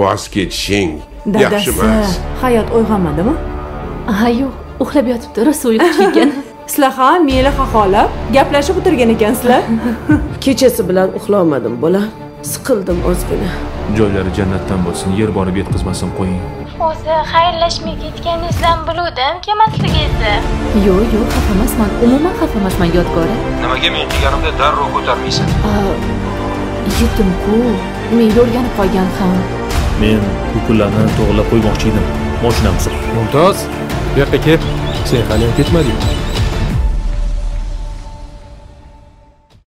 voz kechishing yaxshi emas hayot uyg'onmadimi ha yo'q. Uxlab yotibdi rosa uyqusi kelgan sizlar ham miyli xaxolab gaplashib o'tirgan ekansizlar. Kechasi bilan uxlolmadim bolam siqildim ozgina. Joylari jannatdan bo'lsin yer borib yetkazmasin qo'ying. O'zi xayrlashmay ketganingizdan biluvdim kelmasligingizni yo'q yo'q xafa emasman umuman xafa emasman yodgora. Nimaga men kelganimda darrov ko'tarmaysan? A, yetimku. Menga o'rganib qolgan ham men bu pullarni to'g'irlab qo'ymoqchi edim. Moshinamiz mumtoz bu yoqqa kel sen haliyam ketmading.